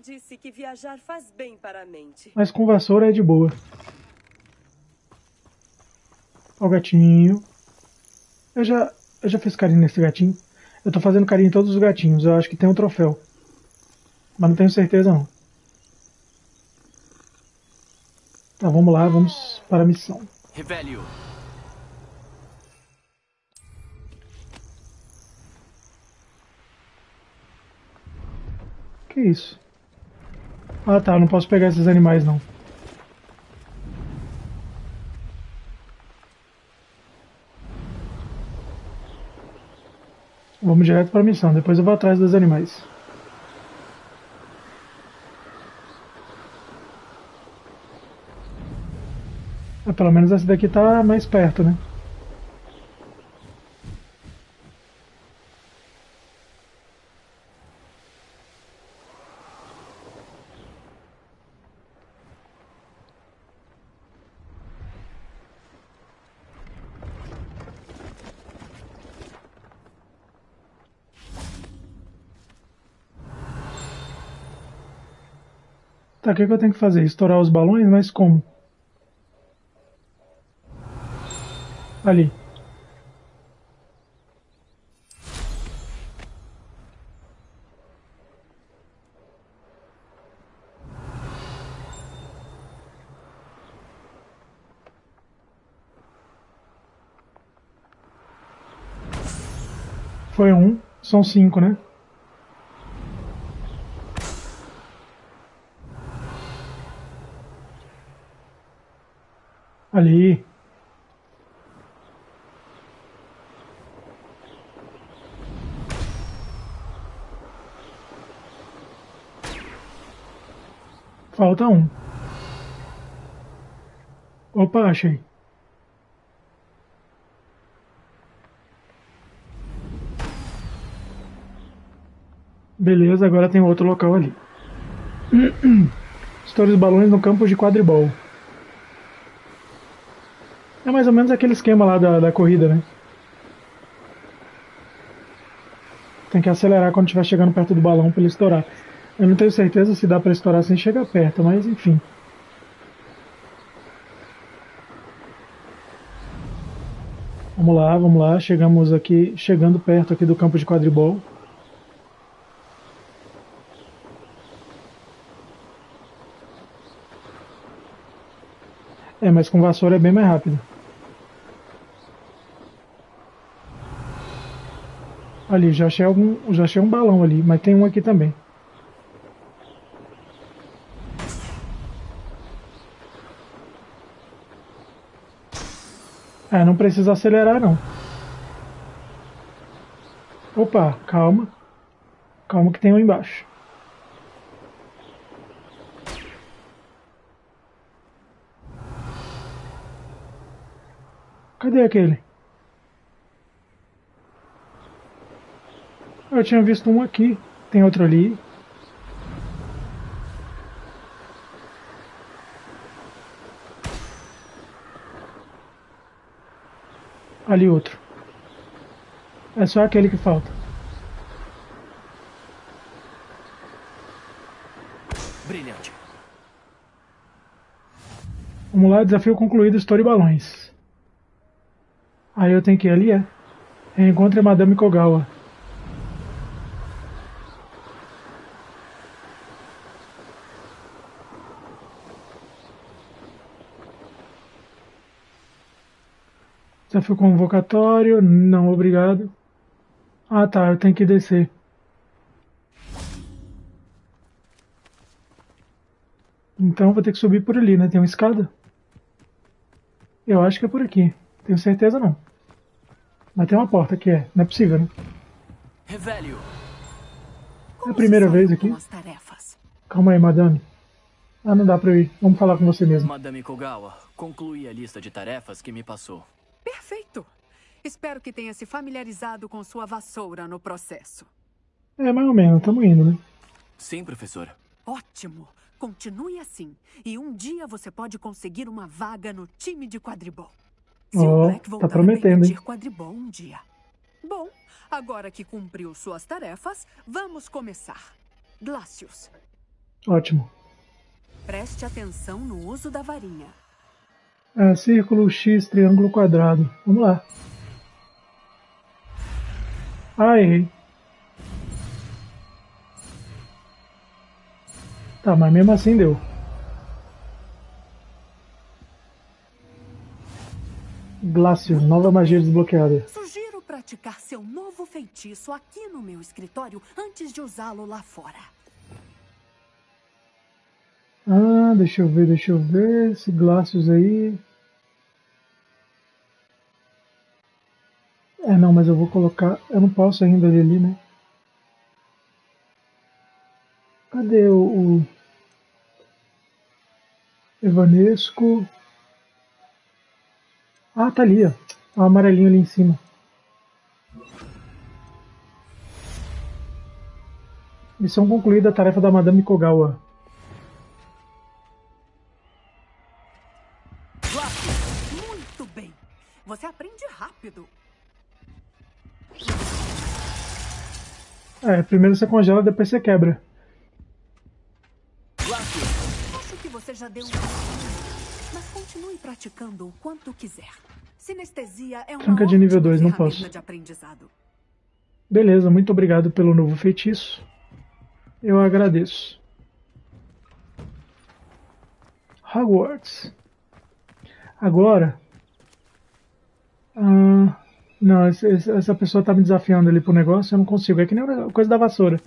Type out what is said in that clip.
disse que viajar faz bem para a mente. Mas com vassoura é de boa. Ó o gatinho. Eu já, eu já fiz carinho nesse gatinho. Eu tô fazendo carinho em todos os gatinhos. Eu acho que tem um troféu. Mas não tenho certeza não. Tá, vamos lá, vamos para a missão. Revelio. Que isso? Ah tá, não posso pegar esses animais não. Vamos direto para a missão, depois eu vou atrás dos animais. Ah, pelo menos essa daqui tá mais perto, né? Tá, o que, que eu tenho que fazer? Estourar os balões? Mas como? Ali. Foi um, são cinco, né? Ali. Falta um. Opa, achei. Beleza, agora tem outro local ali. Estoure os balões no campo de quadribol. É mais ou menos aquele esquema lá da, da corrida, né? Tem que acelerar quando estiver chegando perto do balão para ele estourar. Eu não tenho certeza se dá para estourar sem chegar perto, mas enfim. Vamos lá, vamos lá. Chegamos aqui, chegando perto aqui do campo de quadribol. É, mas com vassoura é bem mais rápido. Ali, já achei, algum, já achei um balão ali, mas tem um aqui também. É, não precisa acelerar não. Opa, calma. Calma que tem um embaixo. Cadê aquele? Eu tinha visto um aqui. Tem outro ali. Ali outro. É só aquele que falta. Brilhante. Vamos lá, desafio concluído, estoure balões. Aí eu tenho que ir ali, é? Encontre a Madame Kogawa. Desafio convocatório, não, obrigado. Ah tá, eu tenho que descer. Então vou ter que subir por ali, né? Tem uma escada? Eu acho que é por aqui. Tenho certeza não. Mas tem uma porta que é. Não é possível, né? Revelio. É a primeira vez aqui. Calma aí, madame. Ah, não dá pra eu ir. Vamos falar com você mesmo. Madame Kogawa, conclui a lista de tarefas que me passou. Perfeito. Espero que tenha se familiarizado com sua vassoura no processo. É, mais ou menos. Tamo indo, né? Sim, professora. Ótimo. Continue assim. E um dia você pode conseguir uma vaga no time de quadribol. Se Ó, o Black tá voltar prometendo, a quadribol um dia. Bom, agora que cumpriu suas tarefas, vamos começar. Glacius, Ótimo. Preste atenção no uso da varinha. É, círculo, X, triângulo, quadrado. Vamos lá. Ah, errei. Tá, mas mesmo assim deu. Glácio, nova magia desbloqueada. Sugiro praticar seu novo feitiço aqui no meu escritório antes de usá-lo lá fora. Deixa eu ver, deixa eu ver. Esse Glácios aí. É, não, mas eu vou colocar. Eu não posso ainda ler ali, né? Cadê o. o... Evanesco? Ah, tá ali, ó. O amarelinho ali em cima. Missão concluída a tarefa da Madame Kogawa. Você aprende rápido. É, primeiro você congela, depois você quebra. Acho que você já deu um. Mas continue praticando o quanto quiser. Sinestesia é uma Tranca de nível ótima 2, não posso. Beleza, muito obrigado pelo novo feitiço. Eu agradeço. Hogwarts. Agora. Ah, não, esse- essa pessoa tá me desafiando ali pro negócio, eu não consigo. É que nem a coisa da vassoura.